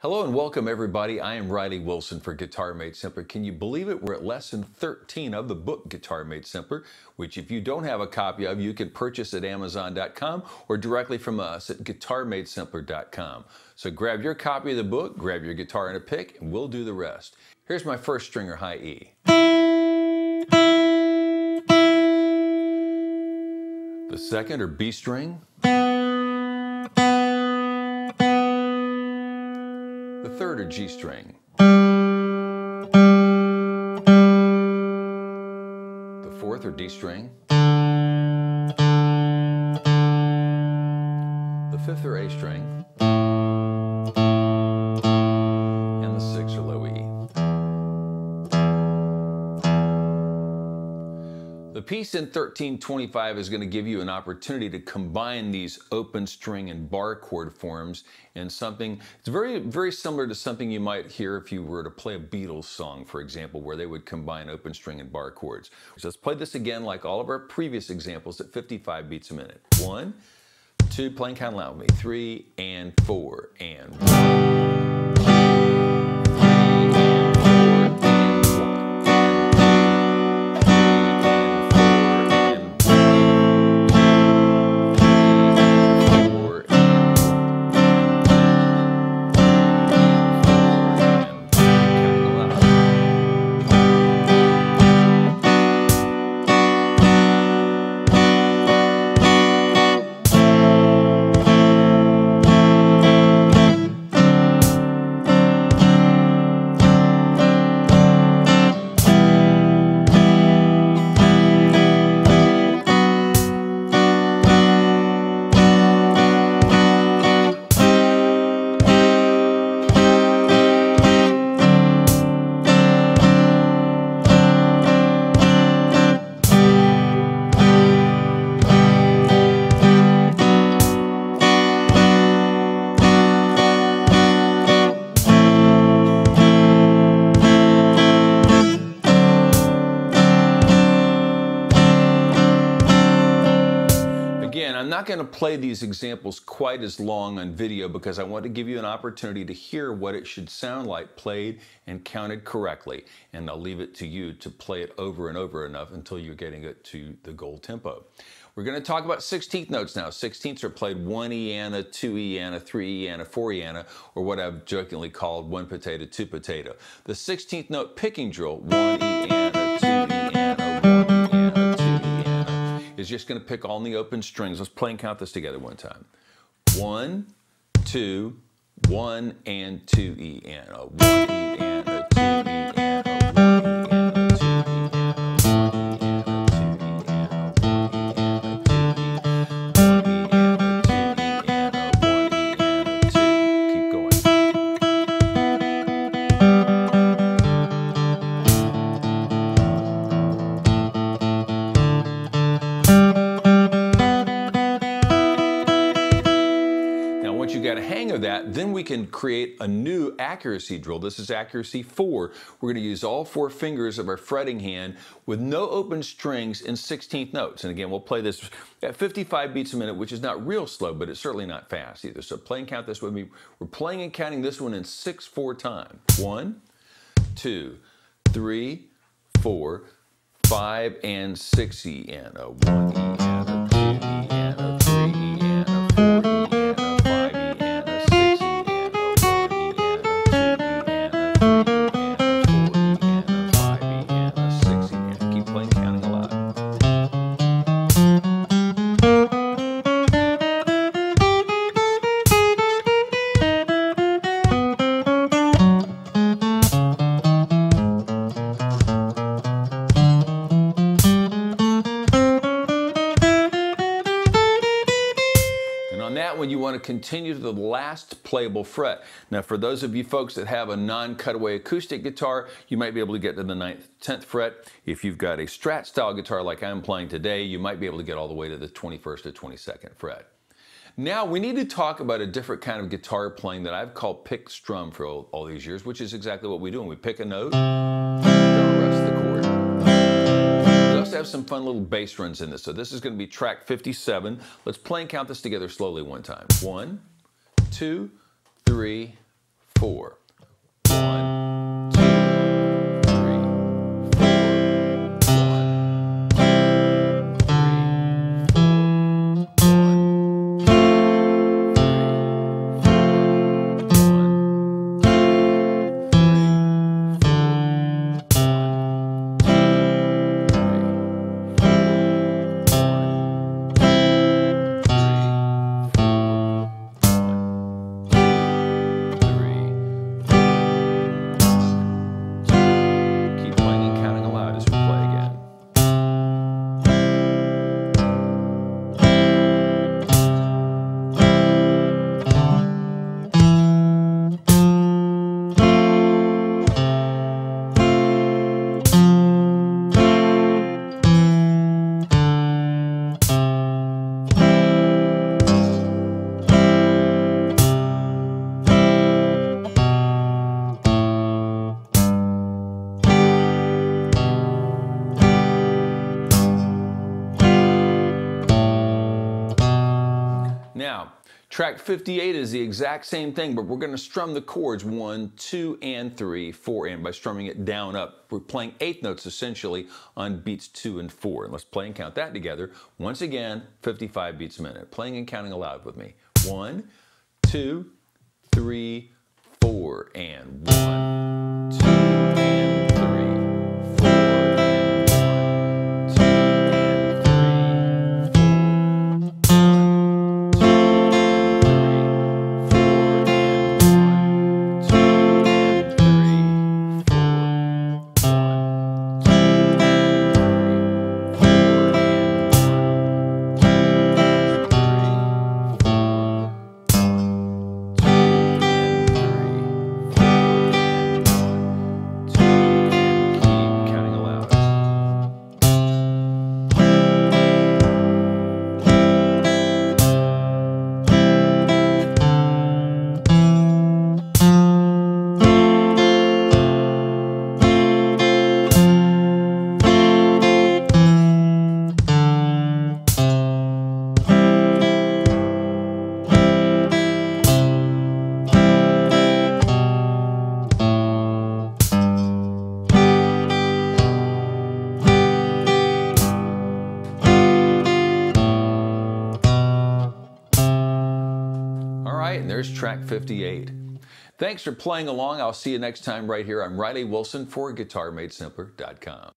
Hello and welcome everybody. I am Riley Wilson for Guitar Made Simpler. Can you believe it? We're at lesson 13 of the book Guitar Made Simpler, which if you don't have a copy of, you can purchase at amazon.com or directly from us at guitarmadesimpler.com. So grab your copy of the book, grab your guitar and a pick, and we'll do the rest. Here's my first stringer high E. The second or B string. The third or G string. The fourth or D string. The fifth or A string. Piece in 1325 is going to give you an opportunity to combine these open string and bar chord forms in something, it's very, very similar to something you might hear if you were to play a Beatles song, for example, where they would combine open string and bar chords. So let's play this again like all of our previous examples at 55 beats a minute. One, two, playing kind of loud with me, three, and four, and one. Not going to play these examples quite as long on video because I want to give you an opportunity to hear what it should sound like played and counted correctly. And I'll leave it to you to play it over and over enough until you're getting it to the goal tempo. We're going to talk about 16th notes now. 16ths are played 1 Eana, 2 Eana, 3 Eana, 4 Eana, or what I've jokingly called 1 potato, 2 potato. The 16th note picking drill, 1 Eana, 2 Eana, is just going to pick on the open strings. Let's play and count this together one time. One, two, one, and two E, and a one E, and that, then we can create a new accuracy drill. This is accuracy four. We're going to use all four fingers of our fretting hand with no open strings in 16th notes. And again, we'll play this at 55 beats a minute, which is not real slow, but it's certainly not fast either. So play and count this with me. We're playing and counting this one in 6-4 time. One, two, three, four, five, and six E and a one E that one, you want to continue to the last playable fret. Now, for those of you folks that have a non-cutaway acoustic guitar, you might be able to get to the 9th, 10th fret. If you've got a Strat style guitar like I'm playing today, you might be able to get all the way to the 21st or 22nd fret. Now, we need to talk about a different kind of guitar playing that I've called pick strum for all, all these years, which is exactly what we do. When we pick a note, have some fun little bass runs in this. So this is going to be track 57. Let's play and count this together slowly one time. One, two, three, four. Now, track 58 is the exact same thing, but we're going to strum the chords one, two, and three, four, and by strumming it down, up. We're playing eighth notes essentially on beats two and four. And let's play and count that together. Once again, 55 beats a minute. Playing and counting aloud with me. One, two, three, four, and one, two, right, and there's track 58. Thanks for playing along. I'll see you next time right here. I'm Riley Wilson for GuitarMadeSimpler.com.